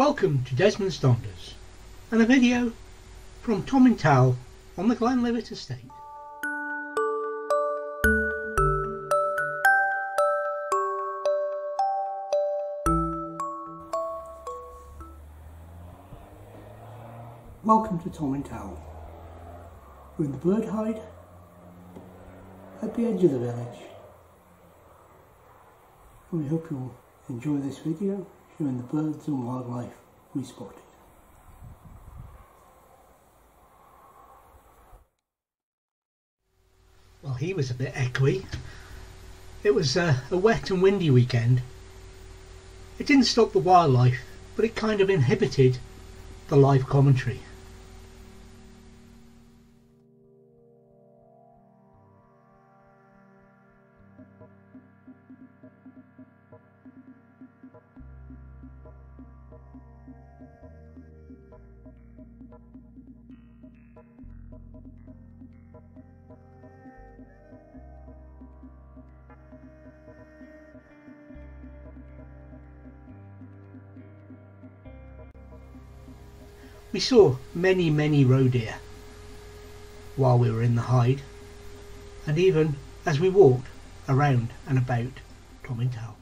Welcome to Desmond's Donders and a video from Tomintoul on the Glenlivet estate. Welcome to Tomintoul. We're in the bird hide at the edge of the village. And We hope you'll enjoy this video showing the birds and wildlife we spotted. Well, he was a bit echoey. It was uh, a wet and windy weekend. It didn't stop the wildlife, but it kind of inhibited the live commentary. We saw many, many roe deer while we were in the hide, and even as we walked around and about Tomintoul.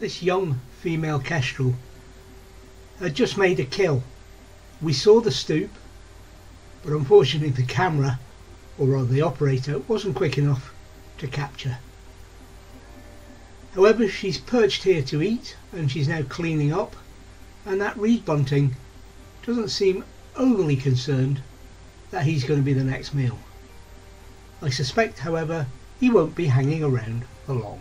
This young female kestrel had just made a kill. We saw the stoop, but unfortunately the camera, or rather the operator, wasn't quick enough to capture. However, she's perched here to eat and she's now cleaning up and that reed bunting doesn't seem overly concerned that he's going to be the next meal. I suspect, however, he won't be hanging around for long.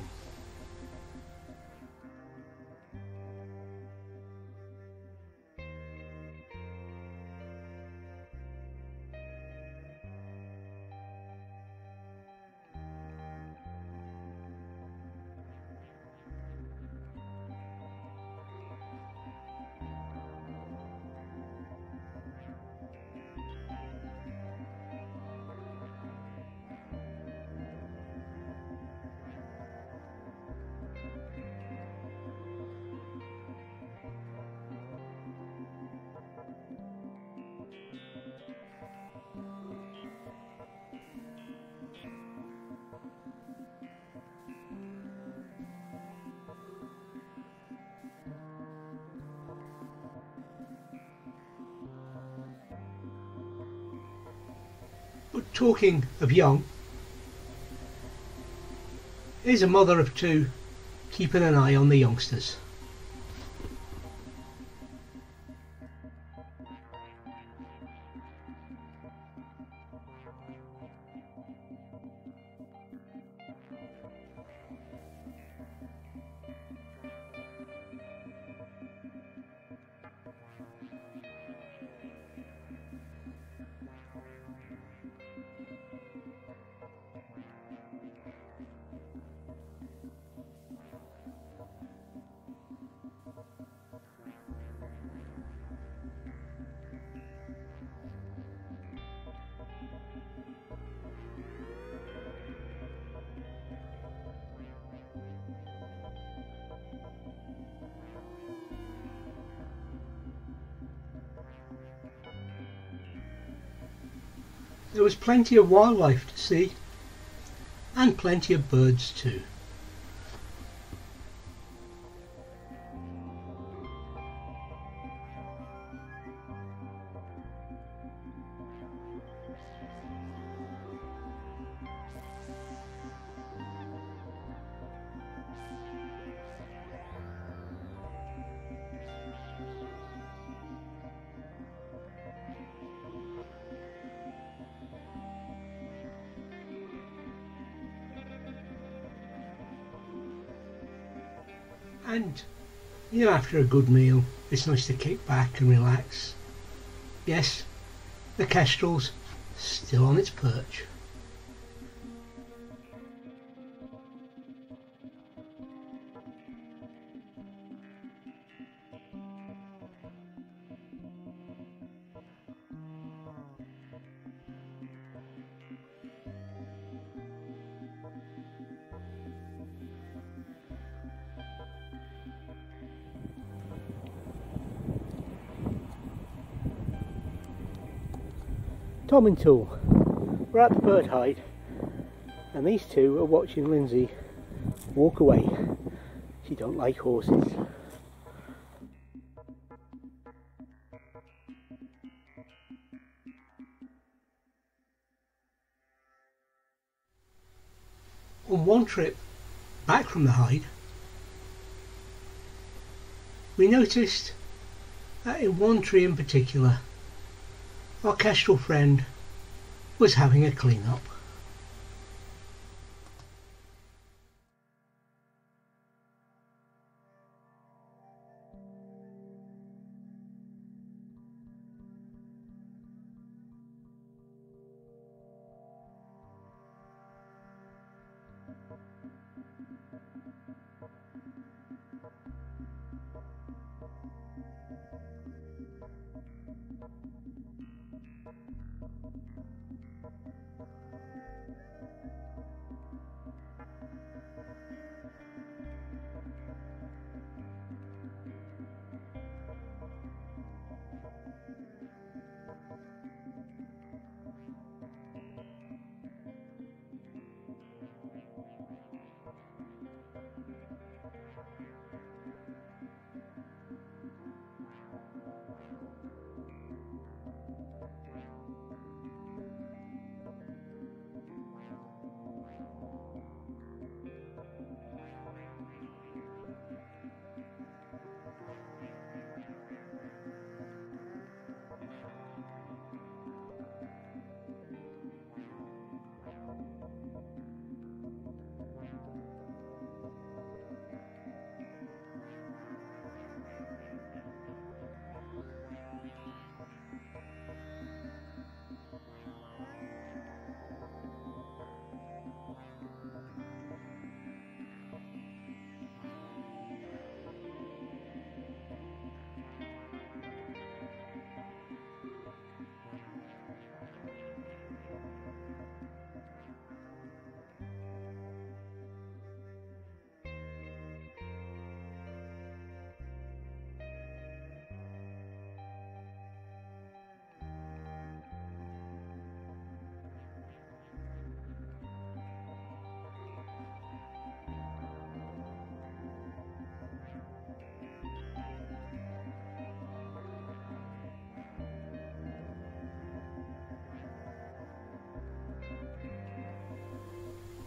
But talking of young, here's a mother of two keeping an eye on the youngsters. There was plenty of wildlife to see and plenty of birds too. And, you know, after a good meal, it's nice to kick back and relax. Yes, the kestrels still on its perch. And Tool. We're at the bird hide and these two are watching Lindsay walk away. She don't like horses. On one trip back from the hide we noticed that in one tree in particular our kestrel friend was having a clean up.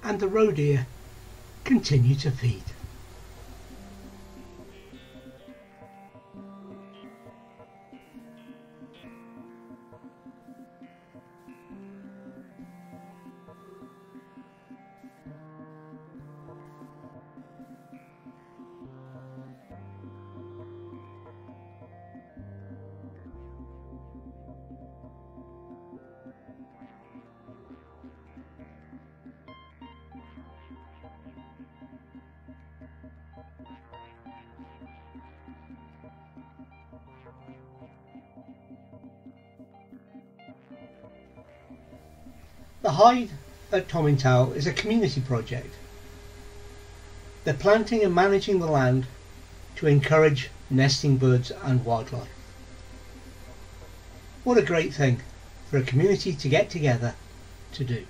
And the roe deer continue to feed. The Hide at Tomintoul is a community project. They're planting and managing the land to encourage nesting birds and wildlife. What a great thing for a community to get together to do.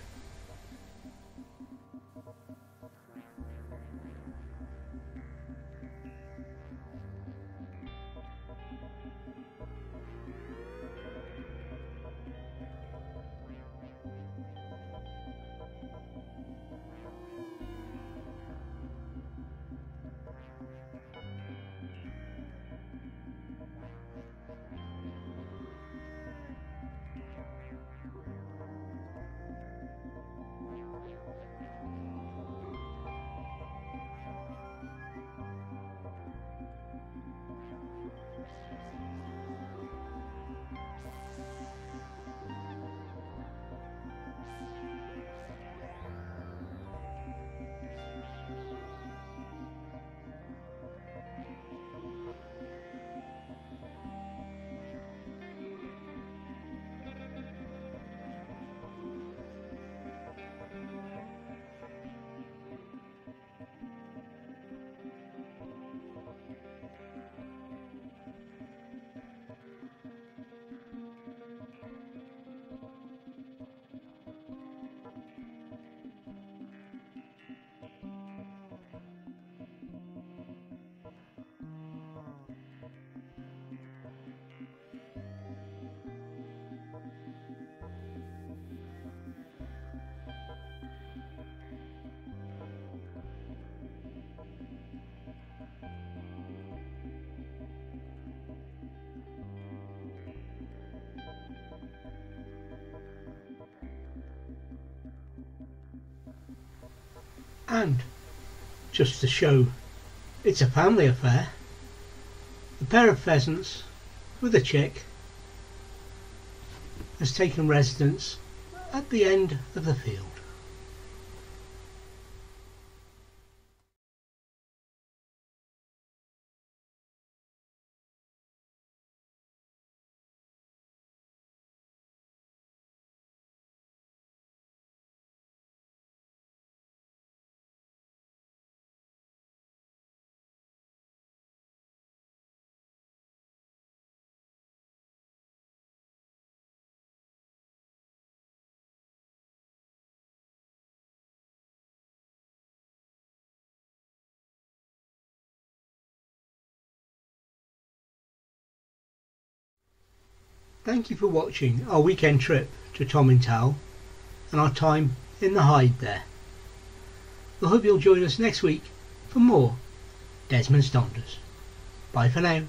And, just to show it's a family affair, the pair of pheasants with a chick has taken residence at the end of the field. Thank you for watching our weekend trip to Tomintoul and our time in the hide there. We hope you'll join us next week for more Desmond's Donders. Bye for now.